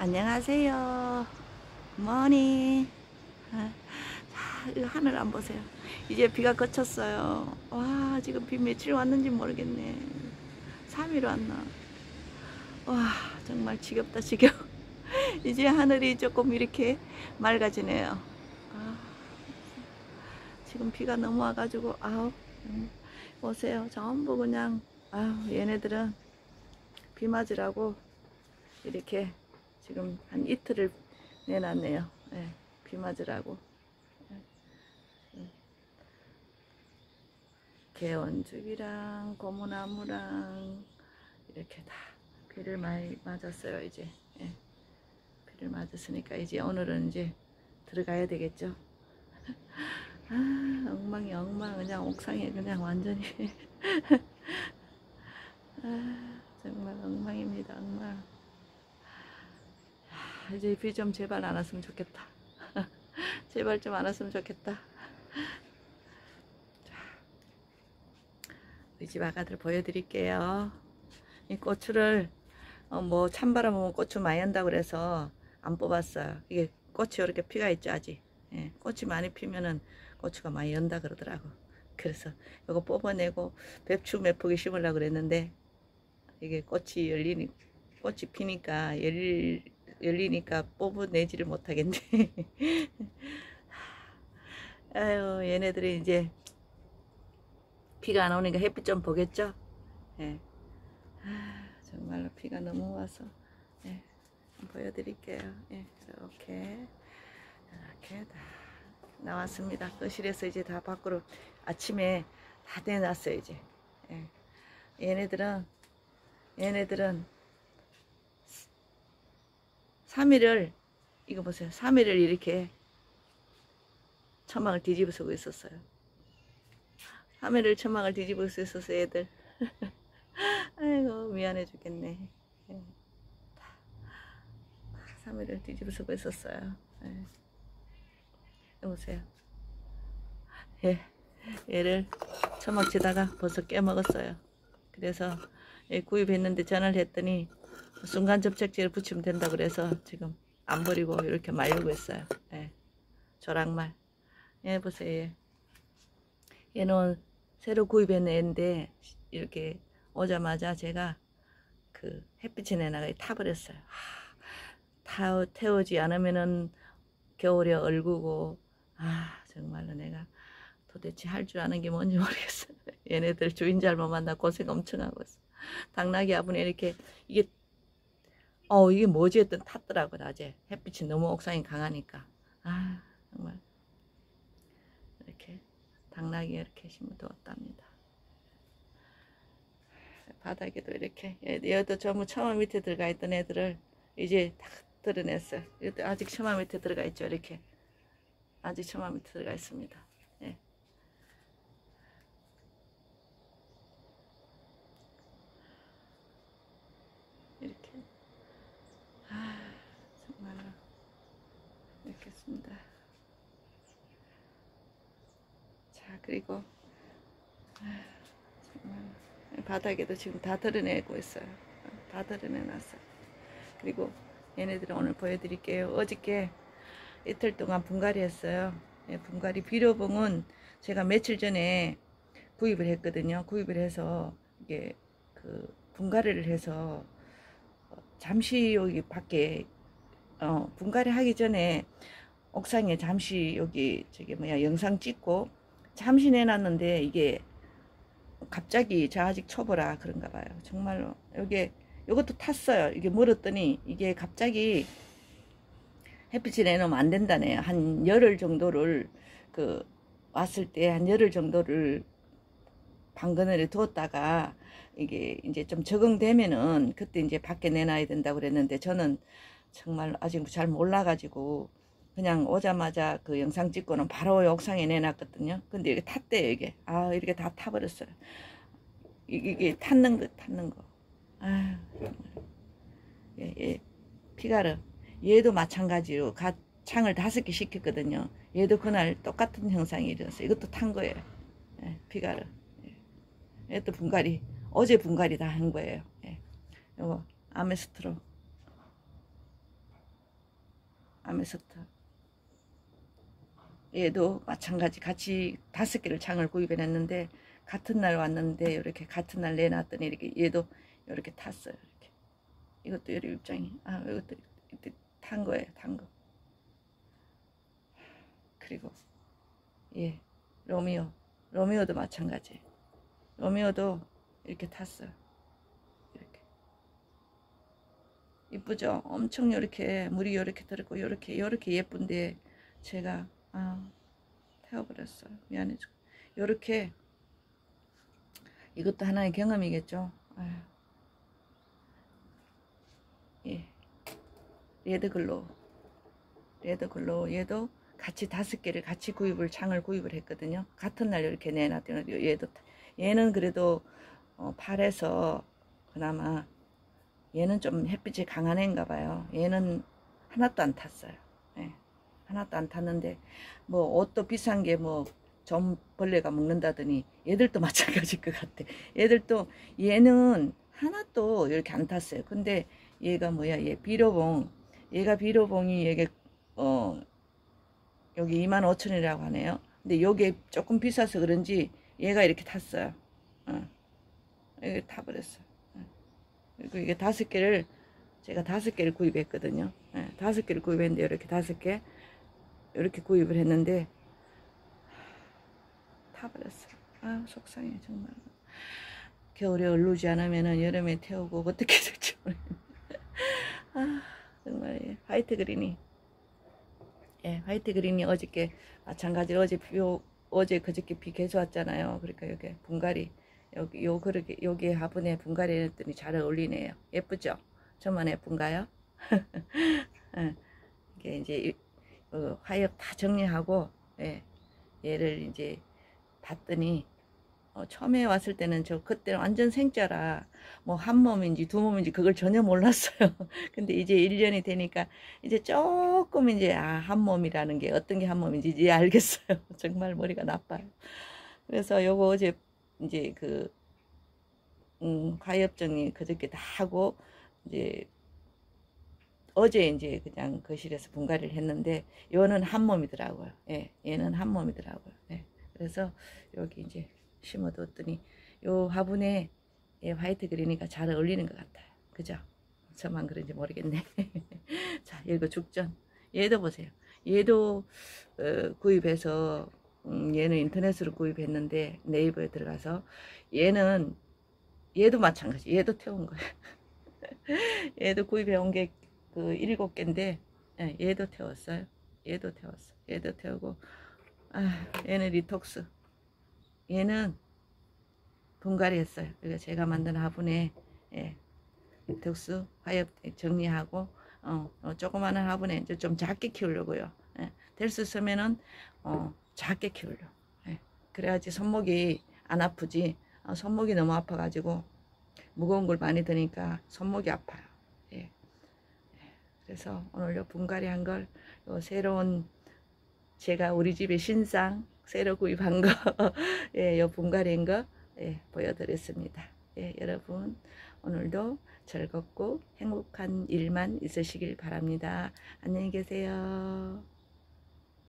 안녕하세요. 머니. 하늘 안 보세요. 이제 비가 그쳤어요. 와, 지금 비 며칠 왔는지 모르겠네. 3일 왔나. 와, 정말 지겹다, 지겨워. 이제 하늘이 조금 이렇게 맑아지네요. 아, 지금 비가 너무 와가지고, 아우, 음, 보세요. 전부 그냥, 아우, 얘네들은 비 맞으라고 이렇게 지금 한 이틀을 내놨네요. 예, 비 맞으라고. 예, 예. 개원죽이랑 고무나무랑 이렇게 다 비를 많이 맞았어요. 이제 예, 비를 맞았으니까 이제 오늘은 이제 들어가야 되겠죠. 아, 엉망이 엉망 그냥 옥상에 그냥 완전히 아, 정말 엉망입니다. 엉망. 아, 이제 비 좀 제발 안 왔으면 좋겠다. 제발 좀 안 왔으면 좋겠다. 자, 우리 집 아가들 보여드릴게요. 이 고추를 어, 뭐 찬바람 오면 고추 많이 한다고 그래서 안 뽑았어요. 이게 꽃이 이렇게 피가 있죠 아직. 예, 꽃이 많이 피면은 고추가 많이 연다 그러더라고. 그래서 이거 뽑아내고 배추 몇 포기 심으려고 그랬는데 이게 꽃이 열리니 꽃이 피니까 열 열리니까 뽑아내지를 못하겠네. 아유 얘네들이 이제 비가 안 오니까 햇빛 좀 보겠죠? 예. 아, 정말로 비가 너무 와서 예. 보여드릴게요. 예. 이렇게 이렇게 다 나왔습니다. 거실에서 이제 다 밖으로 아침에 다 내놨어요 이제. 예. 얘네들은 얘네들은 3일을 이거 보세요. 3일을 이렇게 처막을 뒤집어 쓰고 있었어요. 3일을 처막을 뒤집어 쓰고 있었어 애들. 아이고 미안해 죽겠네. 예. 3일을 뒤집어 쓰고 있었어요. 예. 여보세요. 예. 얘를 처막치다가 벌써 깨먹었어요. 그래서 예, 구입했는데 전화를 했더니 순간 접착제를 붙이면 된다 그래서 지금 안 버리고 이렇게 말리고 있어요. 예. 조랑말. 예, 보세요. 얘. 얘는 새로 구입했는 애인데 이렇게 오자마자 제가 그 햇빛이 내나가 타버렸어요. 하, 타, 태우지 않으면은 겨울에 얼구고 아 정말로 내가 도대체 할 줄 아는 게 뭔지 모르겠어요. 얘네들 주인 잘못 만나 고생 엄청 하고 있어. 당나귀 아분에 이렇게 이게 어 이게 뭐지 했던 탔더라고 낮에 햇빛이 너무 옥상이 강하니까 아 정말 이렇게 당나귀 이렇게 심어 두었답니다. 바닥에도 이렇게 얘도 전부 처마 밑에 들어가 있던 애들을 이제 다 드러냈어요. 이것도 아직 처마 밑에 들어가 있죠. 이렇게 아직 처마 밑에 들어가 있습니다. 예. 이렇게 아 정말로 이렇게 했습니다. 자 그리고 아, 바닥에도 지금 다 드러내고 있어요. 다 드러내놨어요. 그리고 얘네들은 오늘 보여드릴게요. 어저께 이틀 동안 분갈이 했어요. 예, 분갈이 비료봉은 제가 며칠 전에 구입을 했거든요. 구입을 해서 이게 그 분갈이를 해서 잠시 여기 밖에 어, 분갈이 하기 전에 옥상에 잠시 여기 저기 뭐야 영상 찍고 잠시 내놨는데 이게 갑자기 저 아직 초보라 그런가 봐요. 정말로 여기 이것도 탔어요. 이게 물었더니 이게 갑자기 햇빛이 내놓으면 안 된다네요. 한 열흘 정도를 그 왔을 때 한 열흘 정도를 방그늘에 두었다가 이게 이제 좀 적응되면은 그때 이제 밖에 내놔야 된다고 그랬는데 저는 정말 아직 잘 몰라가지고 그냥 오자마자 그 영상 찍고는 바로 옥상에 내놨거든요. 근데 이게 탔대요, 이게. 아, 이렇게 다 타버렸어요. 이게, 이게 탔는 거, 탔는 거. 아 정말. 예, 예. 피가르. 얘도 마찬가지로 가, 창을 다섯 개 시켰거든요. 얘도 그날 똑같은 형상이 일어났어요. 이것도 탄 거예요. 예, 피가르. 예. 얘도 분갈이. 어제 분갈이 다 한 거예요. 예. 요거, 아메스트로. 아메서트. 얘도 마찬가지 같이 다섯 개를 창을 구입해냈는데 같은 날 왔는데 이렇게 같은 날 내놨더니 이렇게 얘도 이렇게 탔어요. 이렇게 이것도 여리 입장이 아 이것도 이렇게 탄 거예요. 탄 거. 그리고 예 로미오 로미오도 마찬가지. 로미오도 이렇게 탔어요. 이렇게 이쁘죠? 엄청 이렇게 물이 이렇게 들었고 이렇게 이렇게 예쁜데 제가 아 태워버렸어요. 미안해. 이렇게 이것도 하나의 경험이겠죠. 아유. 예. 레드글로 레드글로 얘도 같이 다섯 개를 같이 구입을 창을 구입을 했거든요. 같은 날 이렇게 내놨더니 얘도 얘는 그래도 어, 팔에서 그나마 얘는 좀 햇빛이 강한 애인가 봐요. 얘는 하나도 안 탔어요. 예. 하나도 안 탔는데 뭐 옷도 비싼 게뭐 점벌레가 먹는다더니 얘들도 마찬가지일 것 같아. 얘들도 얘는 하나도 이렇게 안 탔어요. 근데 얘가 뭐야 얘 비로봉 얘가 비로봉이 얘게 어 여기 25,000원이라고 하네요. 근데 요게 조금 비싸서 그런지 얘가 이렇게 탔어요. 어. 이게 타버렸어. 어. 그리고 이게 다섯 개를 제가 다섯 개를 구입했거든요. 예, 다섯 개를 구입했는데 이렇게 다섯 개 이렇게 구입을 했는데 타버렸어. 아 속상해 정말. 겨울에 얼루지 않으면은 여름에 태우고 어떻게 될지 모르겠네. 아 정말 예. 화이트 그린이 예 화이트 그린이 어저께 마찬가지로 어제 비 오- 어제 그저께 비 계속 왔잖아요. 그러니까 여기 분갈이 여기 요 그렇게 여기 화분에 분갈이 했더니 잘 어울리네요. 예쁘죠? 저만 예쁜가요? 예, 이게 이제 이- 어, 화엽 다 정리하고 예, 얘를 이제 봤더니 어, 처음에 왔을 때는 저 그때는 완전 생짜라 뭐 한 몸인지 두 몸인지 그걸 전혀 몰랐어요. 근데 이제 1년이 되니까 이제 조금 이제 아, 한 몸이라는 게 어떤 게 한 몸인지 이제 알겠어요. 정말 머리가 나빠요. 그래서 요거 어제 이제 그 음, 과엽정리 그저께 다 하고 이제 어제 이제 그냥 거실에서 분갈이를 했는데 요는 한 몸이더라고요. 예, 얘는 한 몸이더라고요. 예. 그래서 여기 이제 심어뒀더니 요 화분에 예, 화이트 그리니까 잘 어울리는 것 같아요. 그죠? 저만 그런지 모르겠네. 자, 이거 죽전. 얘도 보세요. 얘도 어, 구입해서 음, 얘는 인터넷으로 구입했는데 네이버에 들어가서 얘는 얘도 마찬가지. 얘도 태운 거예요. 얘도 구입해 온 게 그 일곱 개인데 예, 얘도 태웠어요. 얘도 태웠어. 얘도 태우고 아, 얘는 리톡스. 얘는 분갈이 했어요. 그리고 제가 만든 화분에 예, 리톡스 하엽 정리하고 어, 어, 조그마한 화분에 이제 좀 작게 키우려고요. 예, 될수 있으면은 어, 작게 키우려. 예, 그래야지 손목이 안 아프지. 어, 손목이 너무 아파가지고 무거운 걸 많이 드니까 손목이 아파요. 예. 그래서 오늘 요 분갈이 한 걸 요 새로운 제가 우리 집에 신상 새로 구입한 거, 예, 요 분갈이인 거 예, 보여드렸습니다. 예, 여러분 오늘도 즐겁고 행복한 일만 있으시길 바랍니다. 안녕히 계세요.